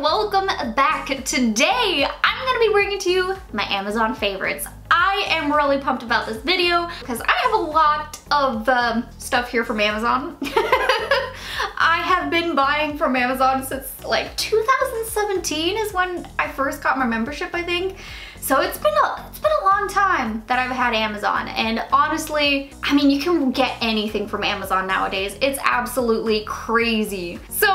welcome back. Today, I'm gonna be bringing to you my Amazon favorites. I am really pumped about this video because I have a lot of um, stuff here from Amazon. I have been buying from Amazon since like 2017 is when I first got my membership, I think. So it's been a it's been a long time that I've had Amazon and honestly, I mean you can get anything from Amazon nowadays. It's absolutely crazy. So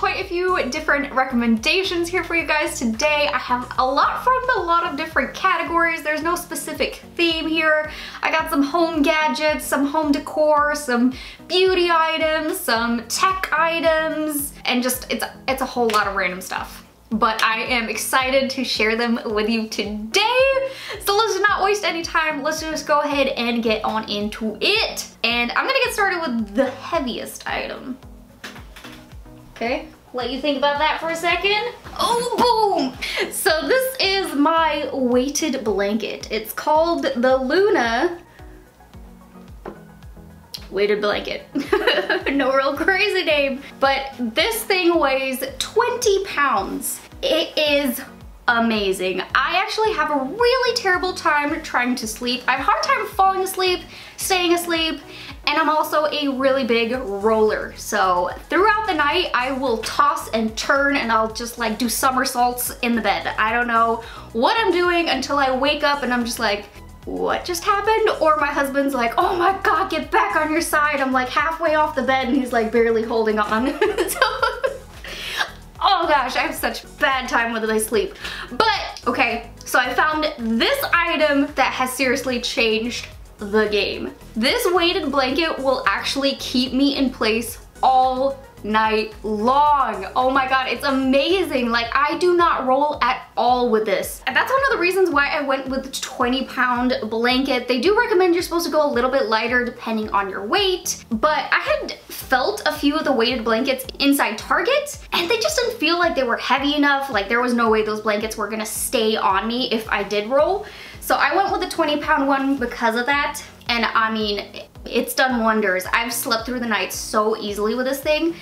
quite a few different recommendations here for you guys today. I have a lot from a lot of different categories. There's no specific theme here. I got some home gadgets, some home decor, some beauty items, some tech items, and just it's it's a whole lot of random stuff but I am excited to share them with you today. So let's not waste any time. Let's just go ahead and get on into it. And I'm gonna get started with the heaviest item. Okay, let you think about that for a second. Oh, boom! So this is my weighted blanket. It's called the Luna weighted blanket. no real crazy name. But this thing weighs 20 pounds. It is amazing. I actually have a really terrible time trying to sleep. I have a hard time falling asleep, staying asleep, and I'm also a really big roller. So throughout the night, I will toss and turn and I'll just like do somersaults in the bed. I don't know what I'm doing until I wake up and I'm just like, what just happened? Or my husband's like, oh my God, get back on your side. I'm like halfway off the bed and he's like barely holding on. so, oh gosh, I have such bad time with my sleep. But, okay, so I found this item that has seriously changed the game. This weighted blanket will actually keep me in place all night long. Oh my god, it's amazing. Like I do not roll at all with this. And that's one of the reasons why I went with 20 pound blanket. They do recommend you're supposed to go a little bit lighter depending on your weight, but I had felt a few of the weighted blankets inside Target and they just didn't feel like they were heavy enough. Like there was no way those blankets were gonna stay on me if I did roll. So I went with the 20 pound one because of that. And I mean, it's done wonders. I've slept through the night so easily with this thing.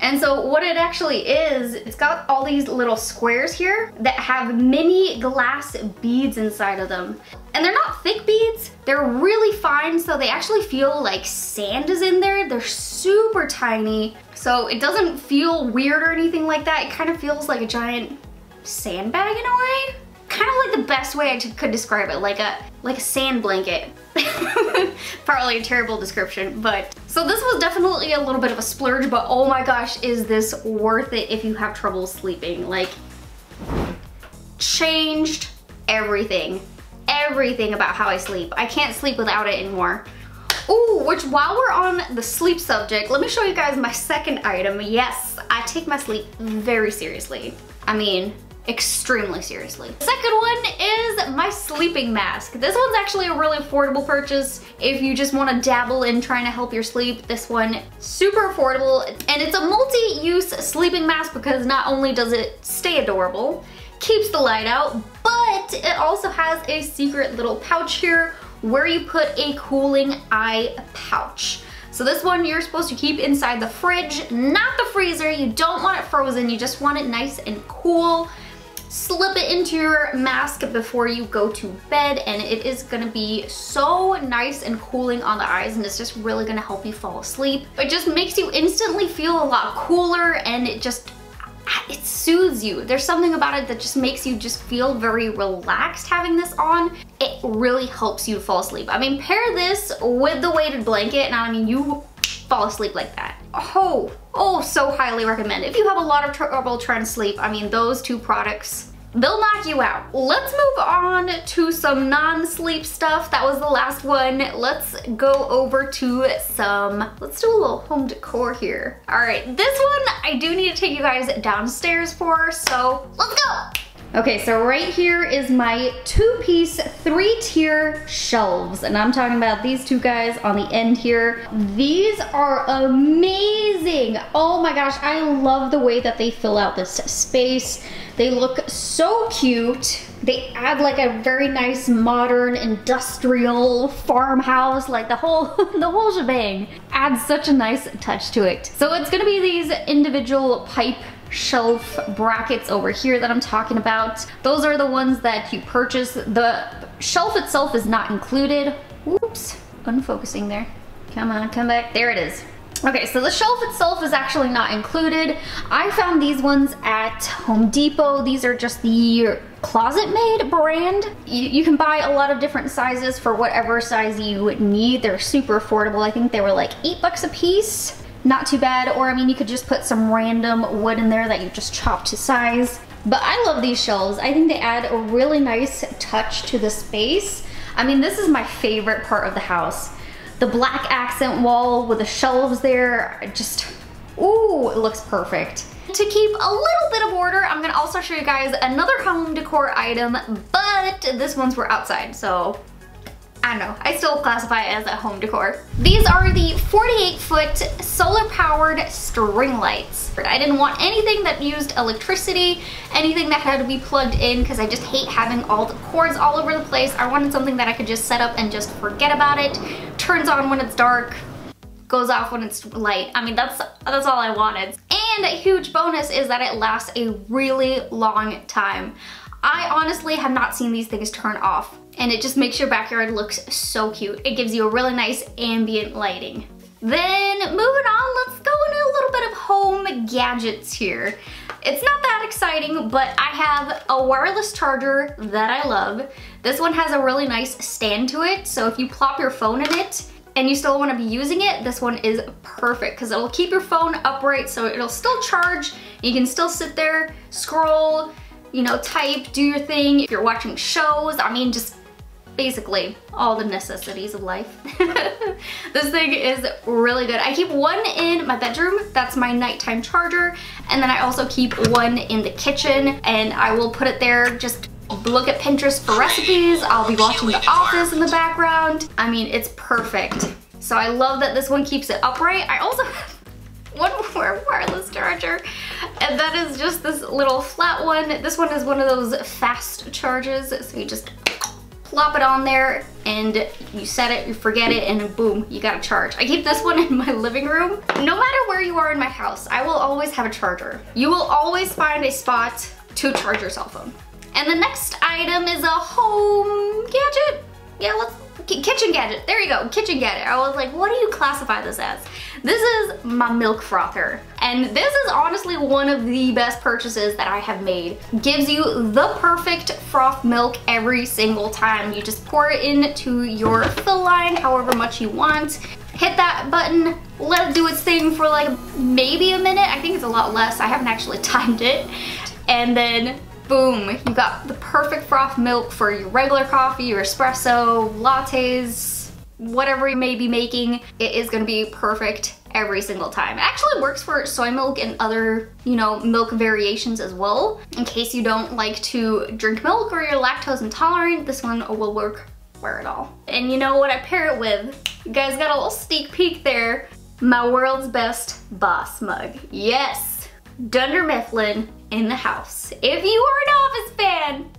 And so what it actually is, it's got all these little squares here that have mini glass beads inside of them. And they're not thick beads, they're really fine, so they actually feel like sand is in there. They're super tiny, so it doesn't feel weird or anything like that. It kind of feels like a giant sandbag in a way kind of like the best way I could describe it, like a like a sand blanket. Probably a terrible description, but so this was definitely a little bit of a splurge, but oh my gosh, is this worth it if you have trouble sleeping? Like, changed everything. Everything about how I sleep. I can't sleep without it anymore. Ooh, which while we're on the sleep subject, let me show you guys my second item. Yes, I take my sleep very seriously. I mean, extremely seriously. The second one is my sleeping mask. This one's actually a really affordable purchase if you just want to dabble in trying to help your sleep. This one, super affordable, and it's a multi-use sleeping mask because not only does it stay adorable, keeps the light out, but it also has a secret little pouch here where you put a cooling eye pouch. So this one you're supposed to keep inside the fridge, not the freezer. You don't want it frozen, you just want it nice and cool slip it into your mask before you go to bed and it is gonna be so nice and cooling on the eyes and it's just really gonna help you fall asleep. It just makes you instantly feel a lot cooler and it just it soothes you. There's something about it that just makes you just feel very relaxed having this on. It really helps you fall asleep. I mean, pair this with the weighted blanket and I mean, you fall asleep like that. Oh, oh, so highly recommend. If you have a lot of trouble trying to sleep, I mean, those two products, they'll knock you out. Let's move on to some non-sleep stuff. That was the last one. Let's go over to some, let's do a little home decor here. All right, this one I do need to take you guys downstairs for, so let's go. Okay, so right here is my two-piece, three-tier shelves. And I'm talking about these two guys on the end here. These are amazing. Oh my gosh, I love the way that they fill out this space. They look so cute. They add like a very nice modern industrial farmhouse, like the whole the whole shebang. Adds such a nice touch to it. So it's gonna be these individual pipe shelf brackets over here that I'm talking about. Those are the ones that you purchase. The shelf itself is not included. Oops, unfocusing there. Come on, come back. There it is. Okay, so the shelf itself is actually not included. I found these ones at Home Depot. These are just the ClosetMaid brand. You, you, can buy a lot of different sizes for whatever size you need. They're super affordable. I think they were like eight bucks a piece not too bad. Or I mean, you could just put some random wood in there that you just chop to size. But I love these shelves. I think they add a really nice touch to the space. I mean, this is my favorite part of the house. The black accent wall with the shelves there, just, ooh, it looks perfect. To keep a little bit of order, I'm gonna also show you guys another home decor item, but this one's for outside, so I don't know, I still classify it as a home decor. These are the 48 foot solar powered string lights. I didn't want anything that used electricity, anything that had to be plugged in because I just hate having all the cords all over the place. I wanted something that I could just set up and just forget about it. Turns on when it's dark, goes off when it's light. I mean, that's, that's all I wanted. And a huge bonus is that it lasts a really long time. I honestly have not seen these things turn off and it just makes your backyard look so cute. It gives you a really nice ambient lighting. Then moving on, let's go into a little bit of home gadgets here. It's not that exciting, but I have a wireless charger that I love. This one has a really nice stand to it, so if you plop your phone in it, and you still wanna be using it, this one is perfect because it'll keep your phone upright so it'll still charge. You can still sit there, scroll, you know, type, do your thing. If you're watching shows, I mean, just basically all the necessities of life. this thing is really good. I keep one in my bedroom, that's my nighttime charger, and then I also keep one in the kitchen and I will put it there just look at Pinterest for recipes. I'll be watching The Office in the background. I mean, it's perfect. So I love that this one keeps it upright. I also have one more wireless charger and that is just this little flat one. This one is one of those fast charges, so you just plop it on there and you set it, you forget it, and boom, you got a charge. I keep this one in my living room. No matter where you are in my house, I will always have a charger. You will always find a spot to charge your cell phone. And the next item is a home gadget. Yeah, let's kitchen gadget. There you go, kitchen gadget. I was like, what do you classify this as? This is my milk frother. And this is honestly one of the best purchases that I have made. Gives you the perfect froth milk every single time. You just pour it into your fill line however much you want. Hit that button, let it do its thing for like maybe a minute. I think it's a lot less. I haven't actually timed it. And then boom, you got the perfect froth milk for your regular coffee, your espresso, lattes, whatever you may be making. It is gonna be perfect every single time. It actually works for soy milk and other, you know, milk variations as well. In case you don't like to drink milk or you're lactose intolerant, this one will work for it all. And you know what I pair it with? You guys got a little sneak peek there. My world's best boss mug. Yes, Dunder Mifflin in the house. If you are an Office fan,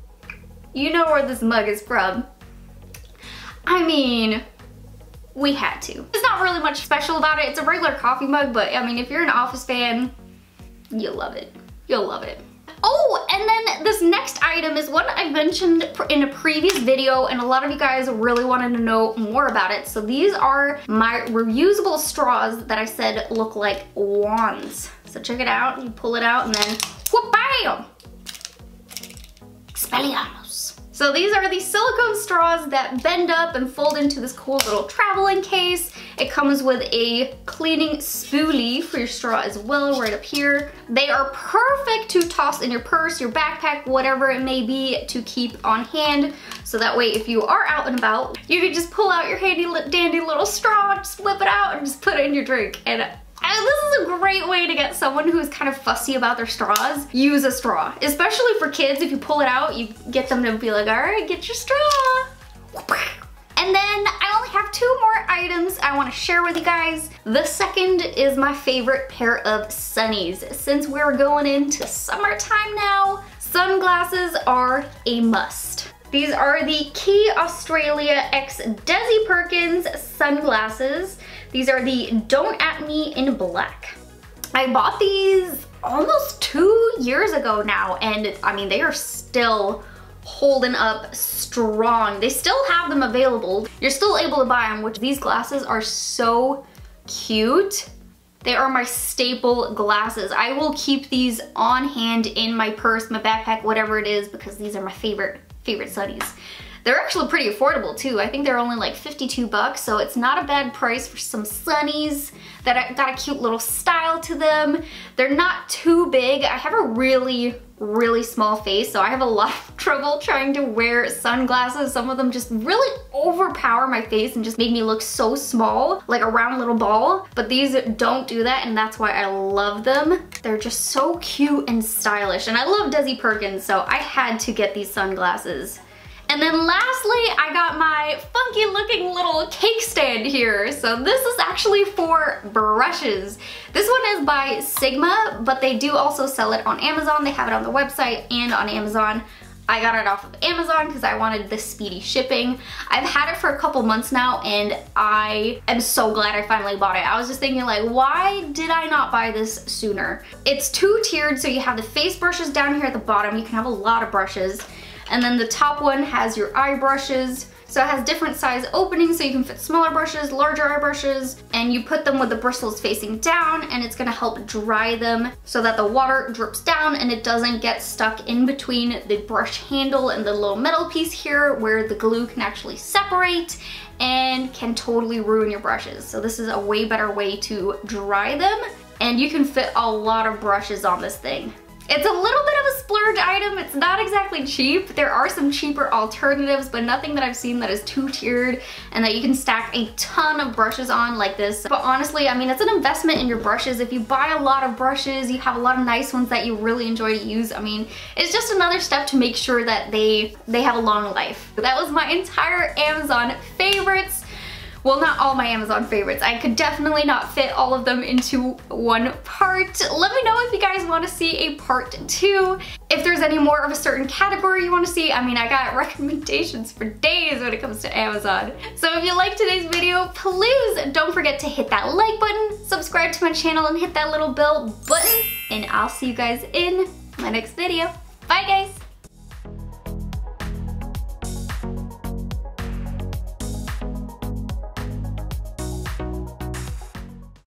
you know where this mug is from. I mean, we had to. There's not really much special about it. It's a regular coffee mug, but I mean, if you're an Office fan, you'll love it. You'll love it. Oh, and then this next item is one I mentioned in a previous video and a lot of you guys really wanted to know more about it. So these are my reusable straws that I said look like wands. So check it out, you pull it out and then whoop, bam! Expelliarmus. So these are these silicone straws that bend up and fold into this cool little traveling case. It comes with a cleaning spoolie for your straw as well, right up here. They are perfect to toss in your purse, your backpack, whatever it may be to keep on hand. So that way if you are out and about, you can just pull out your handy dandy little straw, just whip it out and just put it in your drink. And this is a great way to get someone who's kind of fussy about their straws, use a straw. Especially for kids, if you pull it out, you get them to be like, all right, get your straw. And And then I only have two more items I wanna share with you guys. The second is my favorite pair of sunnies. Since we're going into summertime now, sunglasses are a must. These are the Quay Australia X Desi Perkins sunglasses. These are the Don't At Me in Black. I bought these almost two years ago now and I mean they are still holding up strong. They still have them available. You're still able to buy them which these glasses are so cute. They are my staple glasses. I will keep these on hand in my purse, my backpack, whatever it is because these are my favorite favorite sunnies. They're actually pretty affordable too. I think they're only like 52 bucks, so it's not a bad price for some sunnies that got a cute little style to them. They're not too big. I have a really, really small face, so I have a lot of trouble trying to wear sunglasses. Some of them just really overpower my face and just make me look so small, like a round little ball. But these don't do that, and that's why I love them. They're just so cute and stylish. And I love Desi Perkins, so I had to get these sunglasses. And then lastly, I got my funky looking little cake stand here. So this is actually for brushes. This one is by Sigma, but they do also sell it on Amazon. They have it on the website and on Amazon. I got it off of Amazon because I wanted the speedy shipping. I've had it for a couple months now and I am so glad I finally bought it. I was just thinking like, why did I not buy this sooner? It's two tiered, so you have the face brushes down here at the bottom. You can have a lot of brushes. And then the top one has your eye brushes. So it has different size openings so you can fit smaller brushes, larger eye brushes, and you put them with the bristles facing down and it's gonna help dry them so that the water drips down and it doesn't get stuck in between the brush handle and the little metal piece here where the glue can actually separate and can totally ruin your brushes. So this is a way better way to dry them and you can fit a lot of brushes on this thing. It's a little bit of a splurge item. It's not exactly cheap. There are some cheaper alternatives, but nothing that I've seen that is two-tiered and that you can stack a ton of brushes on like this. But honestly, I mean, it's an investment in your brushes. If you buy a lot of brushes, you have a lot of nice ones that you really enjoy to use. I mean, it's just another step to make sure that they, they have a long life. That was my entire Amazon favorites. Well, not all my Amazon favorites. I could definitely not fit all of them into one part. Let me know if you guys want to see a part two. If there's any more of a certain category you want to see, I mean, I got recommendations for days when it comes to Amazon. So if you liked today's video, please don't forget to hit that like button, subscribe to my channel, and hit that little bell button. And I'll see you guys in my next video. Bye, guys.